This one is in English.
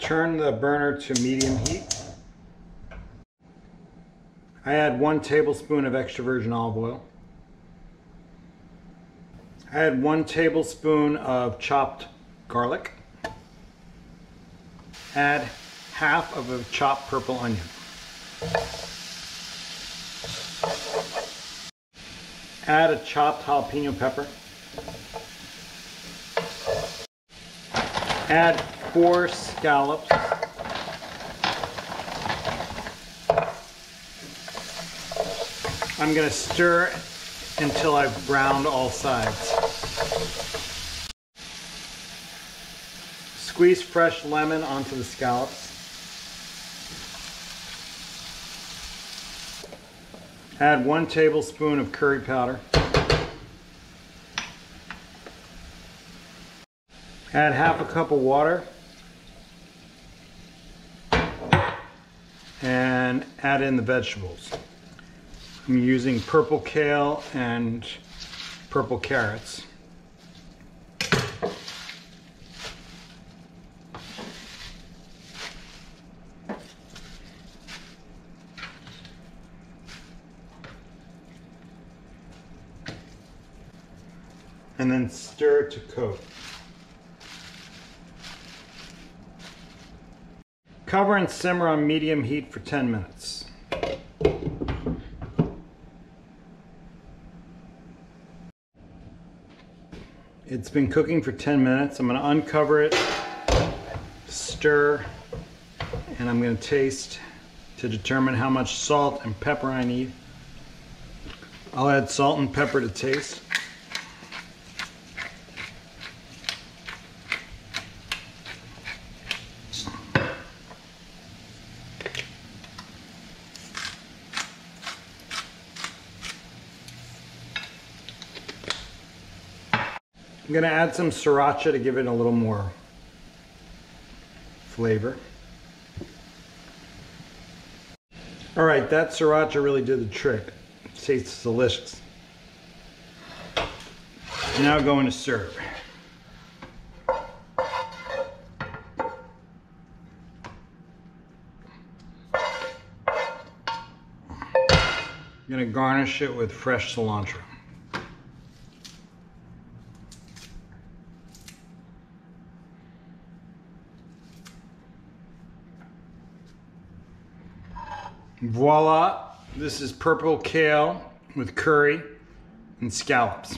Turn the burner to medium heat. I add one tablespoon of extra virgin olive oil. I add one tablespoon of chopped garlic. Add half of a chopped purple onion. Add a chopped jalapeno pepper. Add four scallops. I'm gonna stir until I've browned all sides. Squeeze fresh lemon onto the scallops. Add one tablespoon of curry powder. Add half a cup of water. And add in the vegetables. I'm using purple kale and purple carrots. And then stir to coat. Cover and simmer on medium heat for 10 minutes. It's been cooking for 10 minutes. I'm gonna uncover it, stir, and I'm gonna taste to determine how much salt and pepper I need. I'll add salt and pepper to taste. I'm gonna add some sriracha to give it a little more flavor. All right, that sriracha really did the trick. It tastes delicious. Now going to serve. I'm gonna garnish it with fresh cilantro. Voila, this is purple kale with curry and scallops.